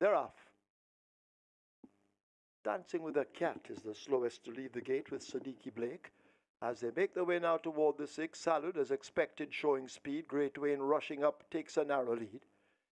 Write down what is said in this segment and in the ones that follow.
They're off. Dancing with a Cat is the slowest to leave the gate with Sadiki Blake. As they make their way now toward the six, Salud, as expected, showing speed. Great Wayne rushing up takes a narrow lead.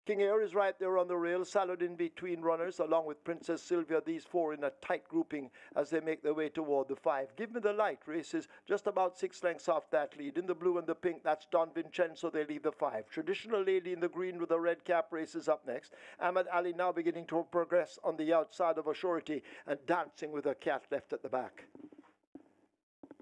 King Air is right there on the rail, Salud in between runners, along with Princess Sylvia, these four in a tight grouping as they make their way toward the five. Give me the light races just about six lengths off that lead. In the blue and the pink, that's Don Vincenzo, they leave the five. Traditional Lady in the green with the red cap races up next. Ahmed Ali now beginning to progress on the outside of Assurity and dancing with a cat left at the back.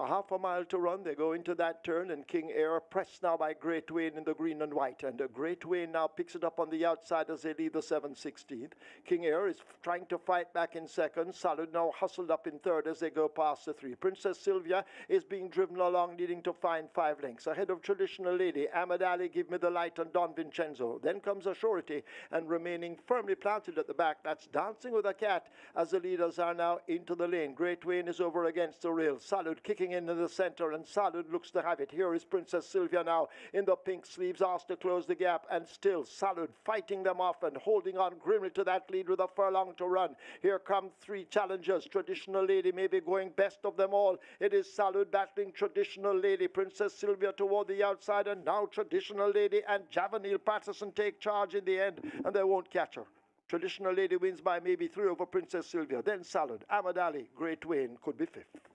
A half a mile to run. They go into that turn, and King Air pressed now by Great Wayne in the green and white. And a Great Wayne now picks it up on the outside as they lead the 716th. King Air is trying to fight back in second. Salud now hustled up in third as they go past the three. Princess Sylvia is being driven along, needing to find five lengths. Ahead of Traditional Lady, Ahmed Ali, Give Me the Light, and Don Vincenzo. Then comes Assurity, and remaining firmly planted at the back, that's Dancing with a Cat as the leaders are now into the lane. Great Wayne is over against the rail. Salud kicking into the center, and Salud looks to have it. Here is Princess Sylvia now in the pink sleeves, asked to close the gap, and still Salud fighting them off and holding on grimly to that lead with a furlong to run. Here come three challengers. Traditional Lady maybe going best of them all. It is Salud battling Traditional Lady, Princess Sylvia toward the outside, and now Traditional Lady and Javanil Patterson take charge in the end, and they won't catch her. Traditional Lady wins by maybe three over Princess Sylvia. Then Salud, Ahmad Ali, Great Wayne could be fifth.